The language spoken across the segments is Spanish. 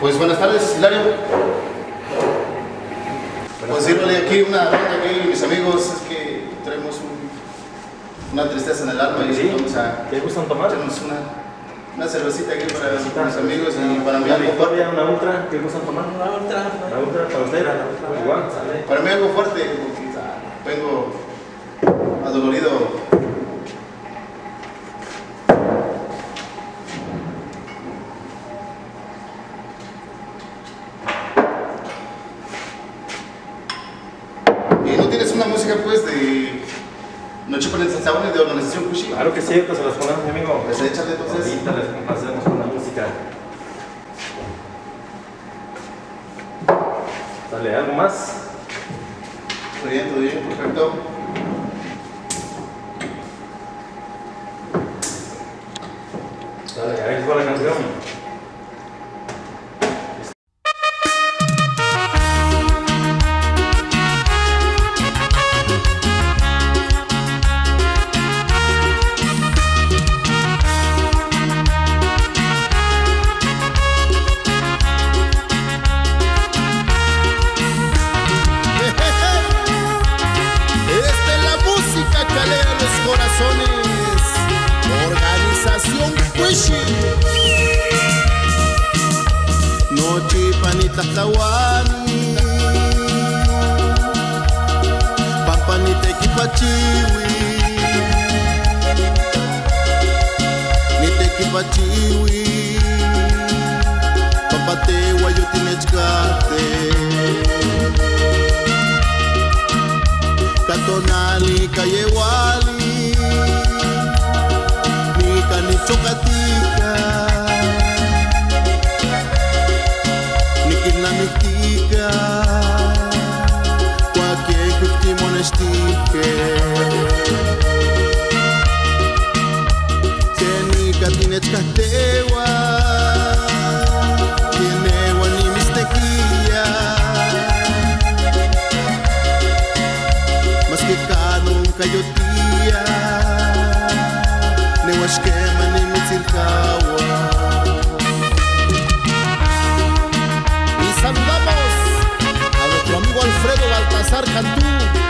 Pues buenas tardes, Hilario. Pues sírvale aquí una ronda aquí, mis amigos, es que tenemos un- una tristeza en el alma y Sí. vamos a ¿Qué gustan tomar? una, una cervecita aquí para mis amigos y para mí Una algo fuerte. Victoria, una ultra, ¿qué gustan tomar? Una ultra. Una ultra para usted. Igual, sale. Para mí algo fuerte, vengo adolorido. Y no tienes una música pues de Noche con el Sasabones de Organización Kushi. Claro que sí, ahorita se las ponemos, mi amigo. Pues échale entonces. Ahorita les complacemos con la música. Dale, ¿algo más? Muy bien, todo bien, perfecto. Dale, ahí va la canción. tatlawani pampanitekipachiwi nitekipatiwi papatewa yo tinechikate katonali kayewali nikanichokati nimistekia mas que cada um caiotia nem o esquema nem me circaua y saludamos a nuestro amigo Alfredo Baltasar Cantú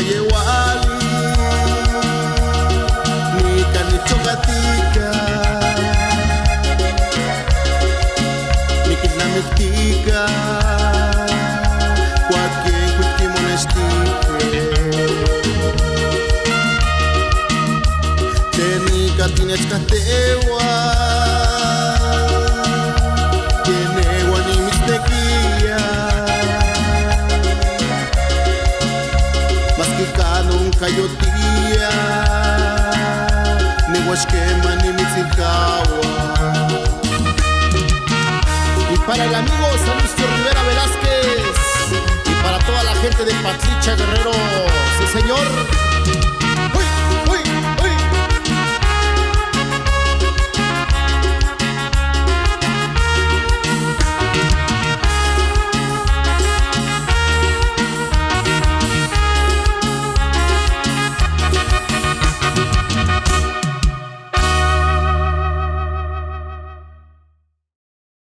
calle Guadalajara. Yo tía ni mitzilcawa y para el amigo Salucio Rivera Velázquez y para toda la gente de Patricia Guerrero